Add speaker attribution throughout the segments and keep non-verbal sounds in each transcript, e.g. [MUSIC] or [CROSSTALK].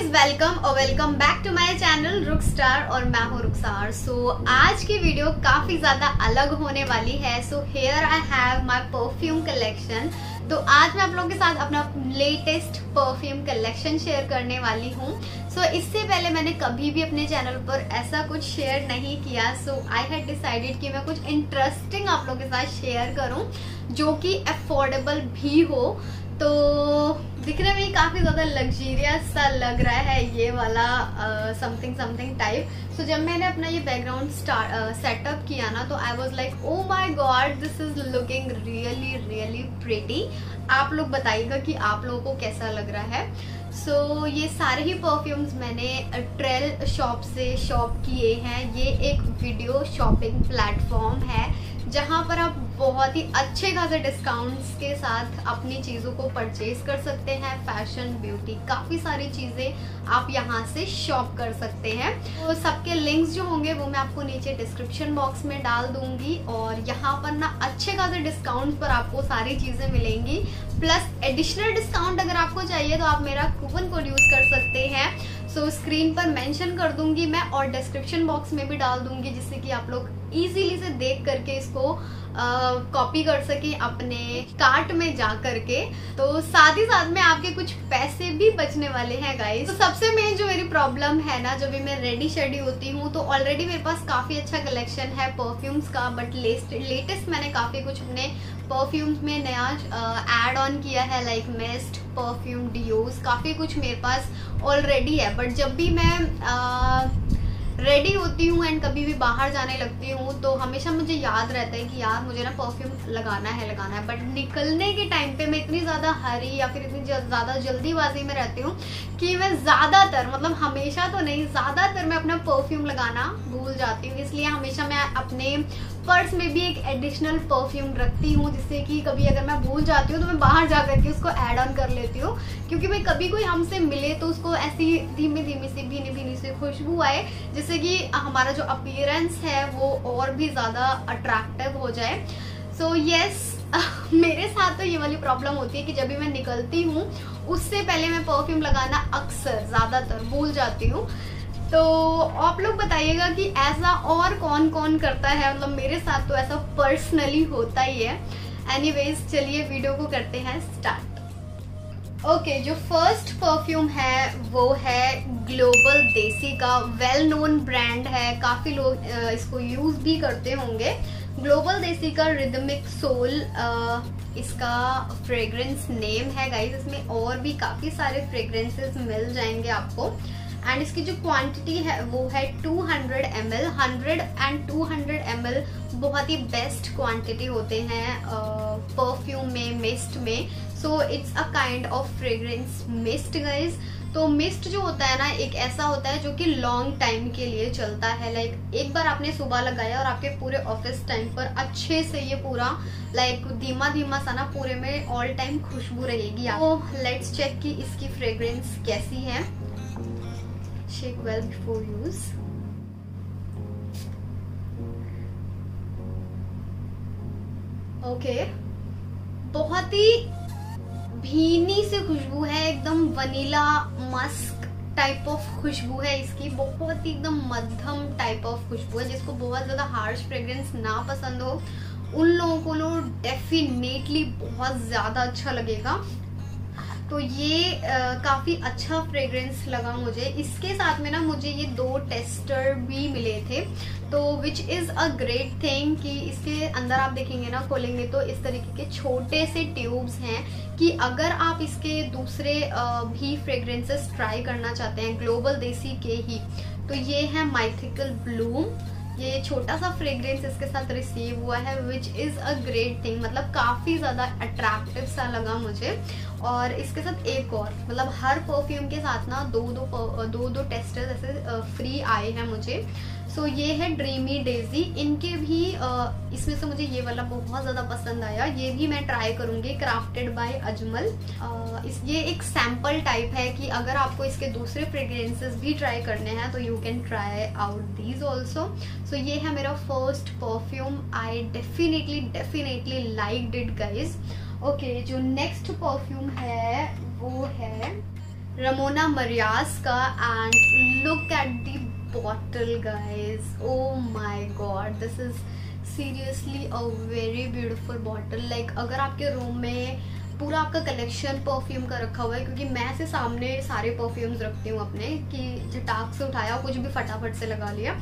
Speaker 1: Guys welcome और welcome back to my channel Ruk star और मैं हूँ रुखसार सो so, आज की वीडियो काफ़ी ज़्यादा अलग होने वाली है. So here I have my perfume collection तो आज मैं आप लोगों के साथ अपना लेटेस्ट परफ्यूम कलेक्शन शेयर करने वाली हूँ. सो so, इससे पहले मैंने कभी भी अपने चैनल पर ऐसा कुछ शेयर नहीं किया. सो आई हैड डिसाइडेड कि मैं कुछ इंटरेस्टिंग आप लोगों के साथ शेयर करूँ जो कि अफोर्डेबल भी हो. तो दिखने में काफ़ी ज़्यादा लग्जीरियस सा लग रहा है ये वाला समथिंग समथिंग टाइप सो जब मैंने अपना ये बैकग्राउंड सेटअप किया ना तो I was like oh my god this is looking really really pretty आप लोग बताइएगा कि आप लोगों को कैसा लग रहा है। सो so, ये सारे ही परफ्यूम्स मैंने ट्रेल शॉप से शॉप किए हैं। ये एक वीडियो शॉपिंग प्लेटफॉर्म है जहाँ पर आप बहुत ही अच्छे खासे डिस्काउंट्स के साथ अपनी चीज़ों को परचेज कर सकते हैं। फ़ैशन ब्यूटी काफ़ी सारी चीज़ें आप यहाँ से शॉप कर सकते हैं। तो सबके लिंक्स जो होंगे वो मैं आपको नीचे डिस्क्रिप्शन बॉक्स में डाल दूँगी और यहाँ पर ना अच्छे खासे डिस्काउंट पर आपको सारी चीज़ें मिलेंगी। प्लस एडिशनल डिस्काउंट अगर आपको चाहिए तो आप मेरा कूपन कोड यूज़ कर सकते हैं। सो so, स्क्रीन पर मेंशन कर दूँगी मैं और डिस्क्रिप्शन बॉक्स में भी डाल दूँगी जिससे कि आप लोग इजीली से देख करके इसको कॉपी कर सके अपने कार्ट में जा करके। तो साथ ही साथ में आपके कुछ पैसे भी बचने वाले हैं गाइस तो सबसे मेन जो मेरी प्रॉब्लम है ना जब भी मैं रेडी शेडी होती हूँ तो ऑलरेडी मेरे पास काफ़ी अच्छा कलेक्शन है परफ्यूम्स का बट लेटेस्ट मैंने काफ़ी कुछ अपने परफ्यूम्स में नया एड ऑन किया है लाइक मेस्ट परफ्यूम डिओज काफ़ी कुछ मेरे पास ऑलरेडी है। बट जब भी मैं रेडी होती हूँ एंड कभी भी बाहर जाने लगती हूँ तो हमेशा मुझे याद रहता है कि यार, मुझे ना परफ्यूम लगाना है लगाना है। बट निकलने के टाइम पे मैं इतनी ज़्यादा हरी या फिर इतनी ज़्यादा जल्दीबाजी में रहती हूँ कि मैं ज़्यादातर मतलब हमेशा तो नहीं, ज़्यादातर मैं अपना परफ्यूम लगाना भूल जाती हूँ। इसलिए हमेशा मैं अपने पर्स में भी एक एडिशनल परफ्यूम रखती हूँ जिससे कि कभी अगर मैं भूल जाती हूँ तो मैं बाहर जा करके उसको ऐड ऑन कर लेती हूँ। क्योंकि भाई कभी कोई हमसे मिले तो उसको ऐसी धीमे धीमे से भीनी भीनी से खुशबू आए जिससे कि हमारा जो अपीयरेंस है वो और भी ज़्यादा अट्रैक्टिव हो जाए। सो so, यस yes, [LAUGHS] मेरे साथ तो ये वाली प्रॉब्लम होती है कि जब भी मैं निकलती हूँ उससे पहले मैं परफ्यूम लगाना अक्सर ज़्यादातर भूल जाती हूँ। तो आप लोग बताइएगा कि ऐसा और कौन कौन करता है? मतलब मेरे साथ तो ऐसा पर्सनली होता ही है। एनीवेज चलिए वीडियो को करते हैं स्टार्ट ओके okay, जो फ़र्स्ट परफ्यूम है वो है ग्लोबल देसी का। वेल नोन ब्रांड है। काफ़ी लोग इसको यूज़ भी करते होंगे। ग्लोबल देसी का रिदमिक सोल इसका फ्रेग्रेंस नेम है गाइस इसमें और भी काफ़ी सारे फ्रेग्रेंसेस मिल जाएँगे आपको। एंड इसकी जो क्वांटिटी है वो है 200 हंड्रेड एम एल हंड्रेड एंड 200 हंड्रेड एम एल बहुत ही बेस्ट क्वांटिटी होते हैं परफ्यूम uh, में मिस्ट में. So it's a kind of fragrance mist guys तो मिस्ट जो होता है ना एक ऐसा होता है जो कि लॉन्ग टाइम के लिए चलता है. लाइक like, एक बार आपने सुबह लगाया और आपके पूरे ऑफ़िस टाइम पर अच्छे से ये पूरा लाइक like, धीमा धीमा सा ना पूरे में ऑल टाइम खुशबू रहेगी. तो लेट्स चेक कि इसकी फ्रेग्रेंस कैसी है. Shake well before use. Okay okay. बहुत ही भीनी से खुशबू है, एकदम वनीला मस्क टाइप ऑफ़ खुशबू है इसकी। बहुत ही एकदम मध्यम टाइप ऑफ़ खुशबू है, जिसको बहुत ज़्यादा हार्श फ्रेग्रेंस ना पसंद हो। उन लोगों को लो डेफिनेटली बहुत ज़्यादा अच्छा लगेगा। तो ये काफ़ी अच्छा फ्रेग्रेंस लगा मुझे। इसके साथ में ना मुझे ये दो टेस्टर भी मिले थे। तो which is a great thing कि इसके अंदर आप देखेंगे ना खोलेंगे तो इस तरीके के छोटे से ट्यूब्स हैं कि अगर आप इसके दूसरे भी फ्रेग्रेंसेस ट्राई करना चाहते हैं ग्लोबल देसी के ही तो ये है माइथिकल ब्लूम ये छोटा सा फ्रेग्रेंस इसके साथ रिसीव हुआ है which is a great thing मतलब काफ़ी ज़्यादा अट्रैक्टिव सा लगा मुझे। और इसके साथ एक और मतलब हर परफ्यूम के साथ ना दो दो दो दो टेस्टर्स ऐसे फ्री आए हैं मुझे। सो ये है ड्रीमी डेजी इनके भी इसमें से मुझे ये वाला बहुत ज़्यादा पसंद आया. ये भी मैं ट्राई करूँगी. क्राफ्टेड बाय अजमल इस, ये एक सैंपल टाइप है कि अगर आपको इसके दूसरे फ्रेग्रेंसेस भी ट्राई करने हैं तो you can try out these also so ये है मेरा first perfume I definitely definitely like did guys okay जो नेक्स्ट परफ्यूम है, वो है रमोना मरियास का. And look at the bottle guys. Oh my god, this is seriously a very beautiful bottle like अगर आपके रूम में पूरा आपका कलेक्शन परफ्यूम का रखा हुआ है, क्योंकि मैं से सामने सारे परफ्यूम्स रखती हूँ अपने, कि झटाक से उठाया कुछ भी फटाफट से लगा लिया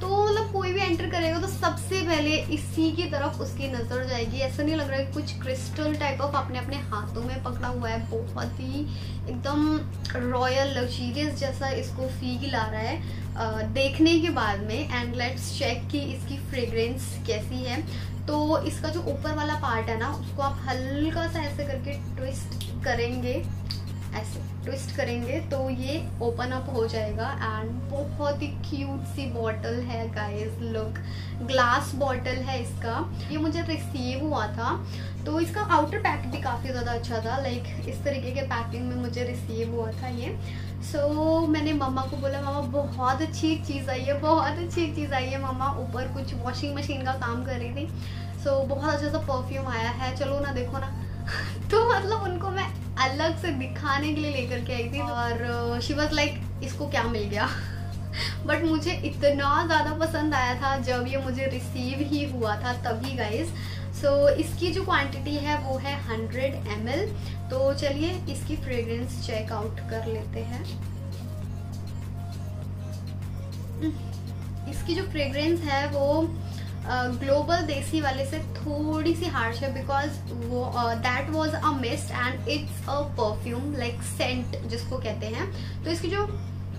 Speaker 1: तो मतलब कोई भी एंटर करेगा तो सबसे पहले इसी की तरफ़ उसकी नज़र जाएगी। ऐसा नहीं लग रहा है कुछ क्रिस्टल टाइप ऑफ़ अपने अपने हाथों में पकड़ा हुआ है। बहुत ही एकदम रॉयल लग्जीरियस जैसा इसको फील आ रहा है। आ, देखने के बाद में एंड लेट्स चेक कि इसकी फ्रेग्रेंस कैसी है। तो इसका जो ऊपर वाला पार्ट है ना उसको आप हल्का सा ऐसे करके ट्विस्ट करेंगे। ऐसे ट्विस्ट करेंगे तो ये ओपन अप हो जाएगा एंड बहुत ही क्यूट सी बॉटल है गाइस लुक ग्लास बॉटल है इसका. ये मुझे रिसीव हुआ था तो इसका आउटर पैक भी काफ़ी ज़्यादा अच्छा था लाइक इस तरीके के पैकिंग में मुझे रिसीव हुआ था ये. सो so, मैंने मम्मा को बोला मामा बहुत अच्छी चीज़ आई है बहुत अच्छी चीज़ आई है मम्मा ऊपर कुछ वॉशिंग मशीन का काम कर रही थी. सो so, बहुत अच्छा सा परफ्यूम आया है चलो ना देखो ना. [LAUGHS] तो मतलब उनको मैं अलग से दिखाने के लिए लेकर के आई थी और शी वॉज़ लाइक इसको क्या मिल गया? [LAUGHS] बट मुझे इतना ज़्यादा पसंद आया था जब ये मुझे रिसीव ही हुआ था तभी गाइज़ सो so, इसकी जो क्वांटिटी है वो है 100 एम तो चलिए इसकी फ्रेग्रेंस चेक आउट कर लेते हैं. इसकी जो फ्रेग्रेंस है वो ग्लोबल देसी वाले से थोड़ी सी हार्श है बिकॉज़ वो that was a mist and it's a perfume like scent जिसको कहते हैं। तो इसकी जो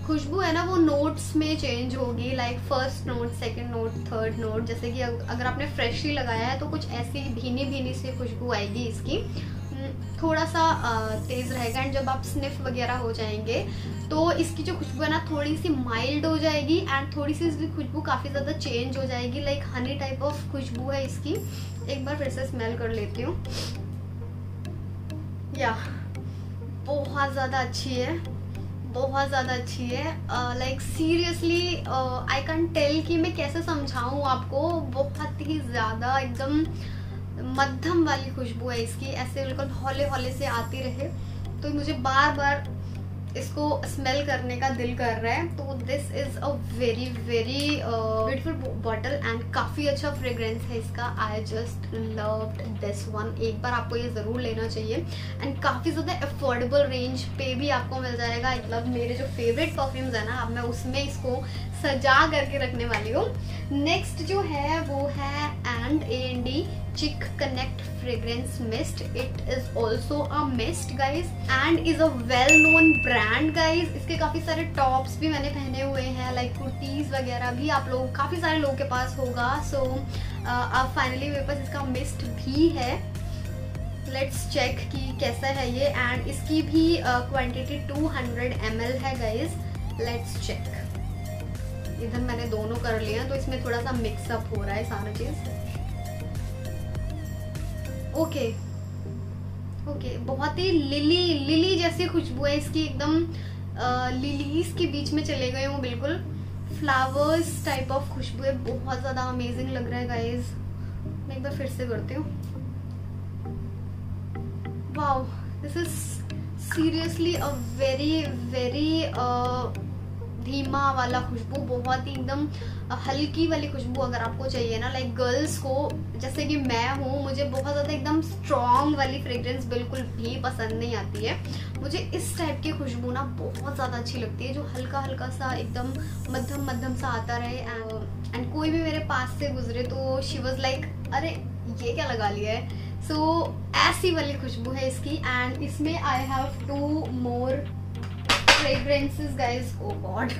Speaker 1: खुशबू है ना, वो नोट्स में चेंज होगी like first note second note third note जैसे कि अगर आपने फ्रेशली लगाया है तो कुछ ऐसी भीनी भीनी सी खुशबू आएगी इसकी। थोड़ा सा तेज़ रहेगा एंड जब आप स्निफ वगैरह हो जाएँगे तो इसकी जो खुशबू है ना थोड़ी सी माइल्ड हो जाएगी एंड थोड़ी सी इसकी खुशबू काफ़ी ज़्यादा चेंज हो जाएगी लाइक हनी टाइप ऑफ़ खुशबू है इसकी। एक बार फिर से स्मेल कर लेती हूँ। या, बहुत ज़्यादा अच्छी है, बहुत ज़्यादा अच्छी है। Like seriously I can tell कि मैं कैसे समझाऊँ आपको, बहुत ही ज़्यादा एकदम मध्यम वाली खुशबू है इसकी, ऐसे बिल्कुल हौले हौले से आती रहे। तो मुझे बार बार इसको स्मेल करने का दिल कर रहा है। तो this is a very very beautiful bottle and काफ़ी अच्छा फ्रेग्रेंस है इसका। I just love this one एक बार आपको ये ज़रूर लेना चाहिए। एंड काफ़ी ज़्यादा अफोर्डेबल रेंज पे भी आपको मिल जाएगा। मतलब मेरे जो फेवरेट परफ्यूम्स है ना, अब मैं उसमें इसको सजा करके रखने वाली हूँ। नेक्स्ट जो है, वो है N D chic connect fragrance mist it is also a mist guys and is a well known brand guys इसके काफ़ी सारे टॉप्स भी मैंने पहने हुए हैं लाइक कुर्तीज वगैरह भी आप लोग काफ़ी सारे लोगों के पास होगा। सो so, अब फाइनली मेरे पास इसका मिस्ट भी है। लेट्स चेक कि कैसा है ये एंड इसकी भी क्वांटिटी uh, 200 ml है गाइज़ लेट्स चेक इधर मैंने दोनों कर लिया तो इसमें थोड़ा सा मिक्सअप हो रहा है सारा चीज़। ओके ओके बहुत ही लिली लिली जैसी खुशबू है इसकी, एकदम लिलीज के बीच में चले गए हूँ बिल्कुल। फ्लावर्स टाइप ऑफ़ खुशबू है, बहुत ज़्यादा अमेजिंग लग रहा है गाइज़ मैं एक बार फिर से करती हूँ। Wow this is seriously a very very धीमा वाला खुशबू बहुत ही एकदम हल्की वाली खुशबू अगर आपको चाहिए ना लाइक गर्ल्स को जैसे कि मैं हूँ मुझे बहुत ज़्यादा एकदम स्ट्रॉन्ग वाली फ्रेग्रेंस बिल्कुल भी पसंद नहीं आती है। मुझे इस टाइप की खुशबू ना बहुत ज़्यादा अच्छी लगती है जो हल्का हल्का सा एकदम मध्यम मध्यम सा आता रहे। एंड कोई भी मेरे पास से गुजरे तो शी वॉज़ लाइक अरे ये क्या लगा लिया है? सो so, ऐसी वाली खुशबू है इसकी। एंड इसमें I have two more fragrances guys oh god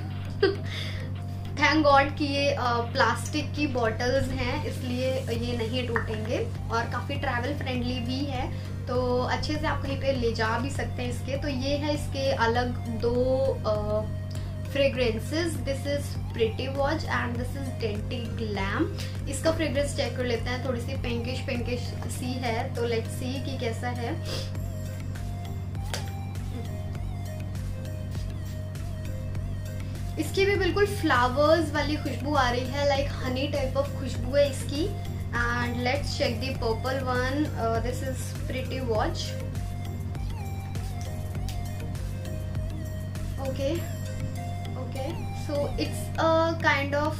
Speaker 1: thank god कि ये प्लास्टिक की बॉटल्स हैं, इसलिए ये नहीं टूटेंगे। और काफ़ी ट्रैवल फ्रेंडली भी है तो अच्छे से आप कहीं पे ले जा भी सकते हैं इसके। तो ये है इसके अलग दो fragrances this is pretty watch and this is dainty glam इसका फ्रेग्रेंस चेक कर लेते हैं। थोड़ी सी पिंकिश पिंकिश सी है तो लेट्स सी कि कैसा है। इसकी भी बिल्कुल फ्लावर्स वाली खुशबू आ रही है लाइक हनी टाइप ऑफ़ खुशबू है इसकी. And let's check the purple one this is pretty watch okay okay so it's a kind of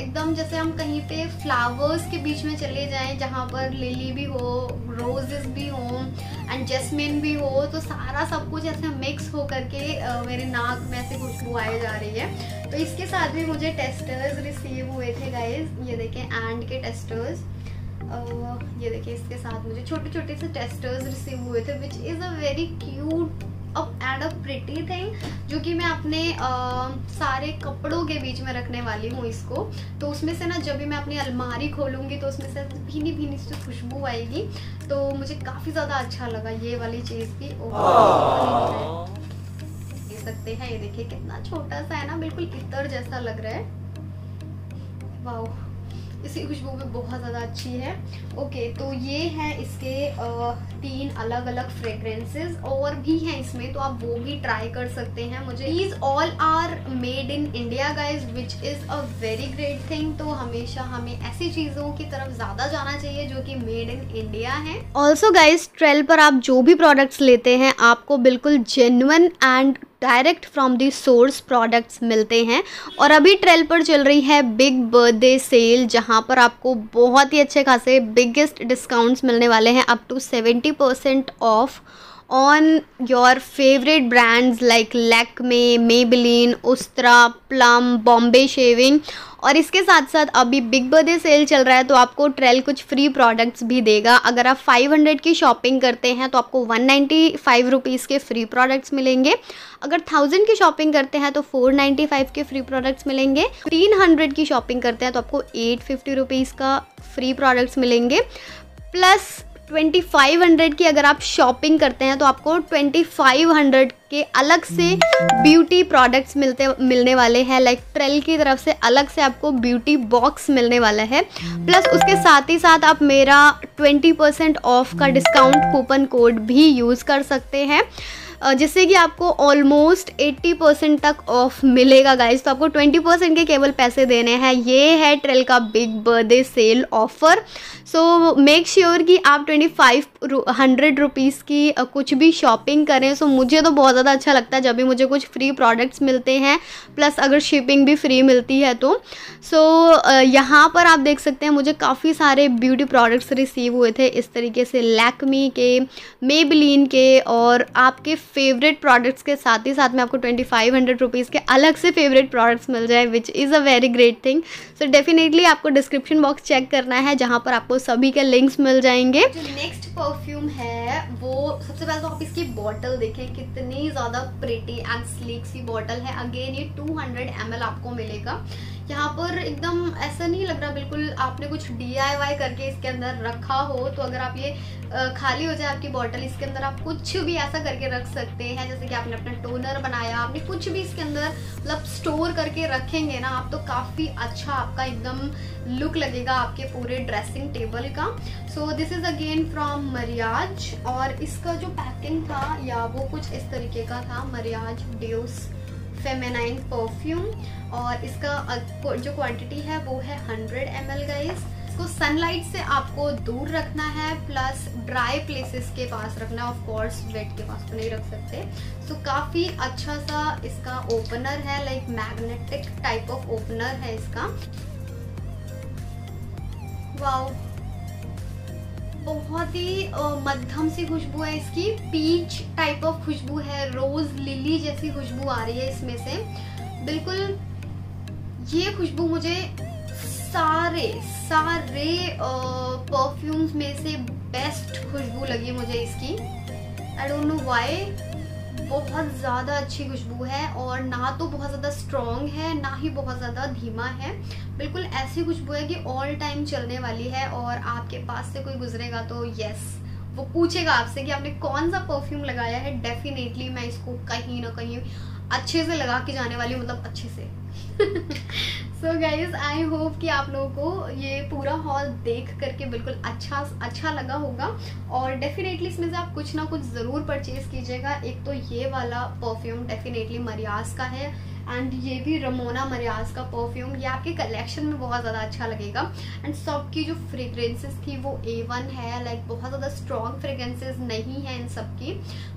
Speaker 1: एकदम जैसे हम कहीं पे फ्लावर्स के बीच में चले जाएँ, जहाँ पर लिली भी हो रोजेस भी हो एंड जैस्मिन भी हो तो सारा सब कुछ ऐसे मिक्स हो करके मेरे नाक में ऐसे खुशबू आए जा रही है। तो इसके साथ भी मुझे टेस्टर्स रिसीव हुए थे गाइज़ ये देखें एंड के टेस्टर्स ये देखिए इसके साथ मुझे छोटे छोटे से टेस्टर्स रिसीव हुए थे which is a very cute and a pretty thing जो कि मैं अपने आ, सारे कपड़ों के बीच में रखने वाली हूँ इसको। तो उसमें से ना जब भी मैं अपनी अलमारी खोलूँगी तो उसमें से भीनी भीनी सी खुशबू आएगी। तो मुझे काफ़ी ज़्यादा अच्छा लगा ये वाली चीज़ भी। दे सकते हैं ये देखिए कितना छोटा सा है ना बिल्कुल इतर जैसा लग रहा है। वाह इसकी खुशबू भी बहुत ज़्यादा अच्छी है। ओके तो ये है इसके तीन अलग अलग फ्रेग्रेंसेस और भी हैं इसमें तो आप वो भी ट्राई कर सकते हैं। मुझे these all are made in India guys which is a very great thing तो हमेशा हमें ऐसी चीज़ों की तरफ़ ज़्यादा जाना चाहिए जो कि मेड इन इंडिया है। ऑल्सो गाइज़ ट्रेल पर आप जो भी प्रोडक्ट्स लेते हैं, आपको बिल्कुल genuine and direct from the source products मिलते हैं। और अभी ट्रेल पर चल रही है बिग बर्थडे सेल, जहाँ पर आपको बहुत ही अच्छे खासे बिगेस्ट डिस्काउंट्स मिलने वाले हैं up to seventy percent off on your favourite brands like Lakme Maybelline Ustraa Plum Bombay shaving और इसके साथ साथ अभी बिग बर्थडे सेल चल रहा है तो आपको ट्रेल कुछ फ्री प्रोडक्ट्स भी देगा। अगर आप 500 की शॉपिंग करते हैं तो आपको वन नाइन्टी फाइव रुपीज़ के फ्री प्रोडक्ट्स मिलेंगे। अगर थाउज़ेंड की शॉपिंग करते हैं तो फोर नाइन्टी फाइव के फ्री प्रोडक्ट्स मिलेंगे। तीन हंड्रेड की शॉपिंग करते हैं तो आपको एट फिफ्टी का फ्री प्रोडक्ट्स मिलेंगे। प्लस ट्वेंटी फाइव हंड्रेड की अगर आप शॉपिंग करते हैं तो आपको ट्वेंटी फाइव हंड्रेड के अलग से ब्यूटी प्रोडक्ट्स मिलते, मिलने वाले हैं। लाइक ट्रेल की तरफ़ से अलग से आपको ब्यूटी बॉक्स मिलने वाला है। प्लस उसके साथ ही साथ आप मेरा ट्वेंटी परसेंट ऑफ़ का डिस्काउंट कूपन कोड भी यूज़ कर सकते हैं। जिससे कि आपको ऑलमोस्ट 80 परसेंट तक ऑफ़ मिलेगा गाइज़ तो आपको 20 परसेंट के केवल पैसे देने हैं. ये है ट्रेल का big birthday sale offer so make sure कि आप ट्वेंटी फाइव हंड्रेड रुपीज़ की कुछ भी शॉपिंग करें सो मुझे तो बहुत ज़्यादा अच्छा लगता है जब भी मुझे कुछ फ्री प्रोडक्ट्स मिलते हैं प्लस अगर शिपिंग भी फ्री मिलती है तो। सो यहाँ पर आप देख सकते हैं, मुझे काफ़ी सारे ब्यूटी प्रोडक्ट्स रिसीव हुए थे इस तरीके से लैकमी के मेबलिन के, और आपके फेवरेट प्रोडक्ट्स के साथ ही साथ में आपको ट्वेंटी फाइव हंड्रेड रुपीज़ के अलग से फेवरेट प्रोडक्ट्स मिल जाए which is a very great thing so definitely आपको डिस्क्रिप्शन बॉक्स चेक करना है, जहाँ पर आपको सभी के लिंक्स मिल जाएँगे। नेक्स्ट परफ्यूम है, वो सबसे पहले तो आप इसकी बॉटल देखें, कितनी ज़्यादा प्रिटी एंड स्लीक सी बॉटल है। अगेन ये 200 हंड्रेड आपको मिलेगा। यहाँ पर एकदम ऐसा नहीं लग रहा बिल्कुल आपने कुछ डीआईवाई करके इसके अंदर रखा हो तो अगर आप ये खाली हो जाए आपकी बॉटल इसके अंदर आप कुछ भी ऐसा करके रख सकते हैं, जैसे कि आपने अपना टोनर बनाया, आपने कुछ भी इसके अंदर मतलब स्टोर करके रखेंगे ना, आप तो काफ़ी अच्छा आपका एकदम लुक लगेगा आपके पूरे ड्रेसिंग टेबल का। So this is again from Maryaj और इसका जो पैकिंग था या वो कुछ इस तरीके का था मरियाज ड्यूस फेमेनाइन परफ्यूम और इसका जो क्वांटिटी है वो है 100 एम एल गाइज़ इसको सनलाइट से आपको दूर रखना है प्लस ड्राई प्लेसेस के पास रखना ऑफ़ कोर्स वेट के पास तो नहीं रख सकते. सो so, काफ़ी अच्छा सा इसका ओपनर है like magnetic type of opener है इसका. वाओ बहुत ही मध्यम सी खुशबू है इसकी। पीच टाइप ऑफ़ खुशबू है रोज लिली जैसी खुशबू आ रही है इसमें से। बिल्कुल, ये खुशबू मुझे सारे सारे परफ्यूम्स में से बेस्ट खुशबू लगी मुझे इसकी। आई डोंट नो वाई बहुत ज़्यादा अच्छी खुशबू है और ना तो बहुत ज़्यादा स्ट्रॉन्ग है, ना ही बहुत ज़्यादा धीमा है। बिल्कुल ऐसी खुशबू है कि ऑल टाइम चलने वाली है और आपके पास से कोई गुजरेगा तो यस वो पूछेगा आपसे कि आपने कौन सा परफ्यूम लगाया है? डेफिनेटली मैं इसको कहीं ना कहीं अच्छे से लगा के जाने वाली मतलब अच्छे से। [LAUGHS] सो गाइज़ आई होप कि आप लोगों को ये पूरा हॉल देख करके बिल्कुल अच्छा अच्छा लगा होगा। और डेफिनेटली इसमें से आप कुछ ना कुछ ज़रूर परचेज कीजिएगा। एक तो ये वाला परफ्यूम डेफिनेटली मरियाज का है। एंड ये भी रमोना मरियाज का परफ्यूम ये आपके कलेक्शन में बहुत ज़्यादा अच्छा लगेगा. एंड सबकी जो फ्रेग्रेंसेस थी वो ए वन है. लाइक बहुत ज़्यादा स्ट्रॉन्ग फ्रेग्रेंसेस नहीं है इन सबकी.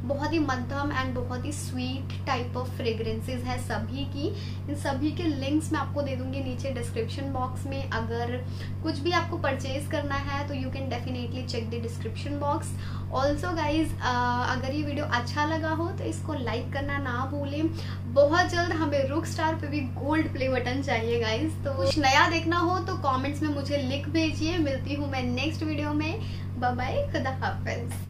Speaker 1: बहुत ही मध्यम एंड बहुत ही स्वीट टाइप ऑफ़ फ्रेग्रेंसेस है सभी की. इन सभी के लिंक्स मैं आपको दे दूँगी नीचे डिस्क्रिप्शन बॉक्स में. अगर कुछ भी आपको परचेज करना है तो you can definitely check the description box also guys अगर ये वीडियो अच्छा लगा हो तो इसको लाइक करना ना भूलें. बहुत जल्द हमें रुक स्टार पे भी गोल्ड प्ले बटन चाहिए गाइज़ तो कुछ नया देखना हो तो कॉमेंट्स में मुझे लिख भेजिए। मिलती हूँ मैं नेक्स्ट वीडियो में। बाय खुदा हाफिज